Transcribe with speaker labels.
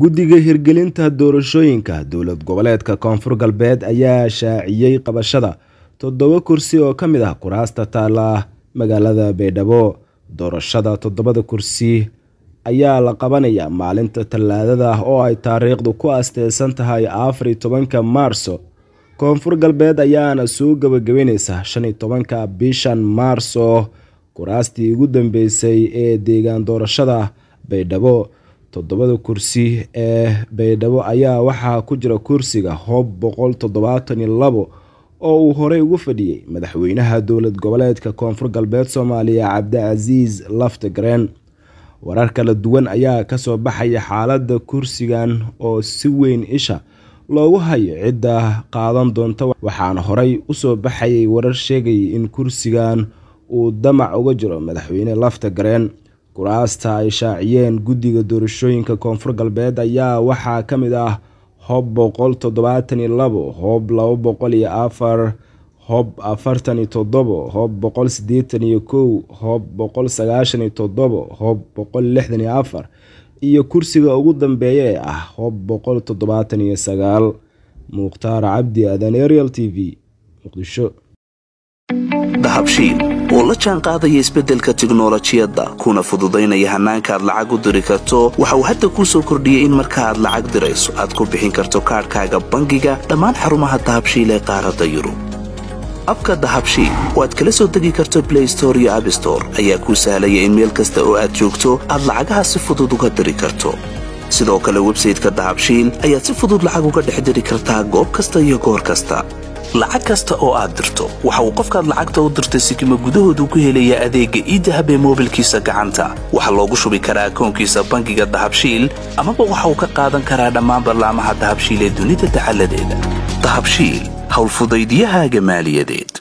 Speaker 1: guddiga hirgelinta doorashooyinka dowlad goboleedka koonfur galbeed ayaa shaaciyey qabashada toddoba kursi oo ka mid ah kuraasta taala magaalada baydhabo doorashada toddobada kursi ayaa la qabanayaa maalinta tallaadada oo ay taariikhdu ku asteysan tahay afar iyo tobanka maarso. Koonfur galbeed ayaana soo gabagabeyneysa shan iyo tobanka bishan maarso kuraastii ugu dambeysay ee deegaan doorashada baydhabo toddobada kursi ee baydhabo ayaa waxaa ku jira kursiga hoob boqol toddobaatan iyo labo oo uu horey ugu fadhiyey madaxweynaha dowlad goboleedka koonfur galbeed soomaaliya cabdicasiis laftagareen warar kala duwan ayaa ka soo baxaya xaaladda kursigan oo si weyn isha loogu hayo cidda qaadan doonta. Waxaana horey u soo baxayay warar sheegayay in kursigan uu damac uga jiro madaxweyne laftagareen kuraasta ay shaaciyeen guddiga doorashooyinka koonfur galbeed ayaa waxaa ka mid ah hoob boqol toddobaatan iyo labo hoob labo boqol iyo afar hoob afartan iyo toddobo hoob boqol siddeetan iyo kow hoob boqol sagaashan iyo toddobo hoob boqol lixdan iyo afar iyo kursiga ugu dambeeya ee ah hoob boqol toddobaatan iyo sagaal. Mukhtaar cabdi adan ariel t v muqdisho
Speaker 2: dahabshiil oo la jaan qaadaya isbeddelka tiknolojiyadda kuna fududaynaya hannaanka aad lacag u diri karto waxa uu hadda kuu soo kordhiyey in marka aad lacag dirayso aad ku bixin karto kaadhkaaga bangiga dhammaan xarumaha dahabshiil ee qaaradda yurub. Abka dahabshiil oo aad kala soo degi karto blay store iyo abstore ayaa kuu sahlaya in meel kasta oo aad joogto aad lacagaha si fudud uga diri karto sidoo kale websayteka dahabshiil ayaad si fudud lacag uga dhex diri kartaa goob kasta iyo goor kasta. Lacag kasta oo aad dirto waxa uu qofkaad lacagta u dirtay sikima gudahoodu ku helayaa adeegga iidahab ee moobilkiisa gacanta. Waxaa loogu shubi karaa akoonkiisa bangiga dahabshiil amaba waxa uu ka qaadan karaa dhammaan ballaamaha dahabshiil ee dunida dacaladeeda dahabshiil howlfudaydyahaaga maaliyadeed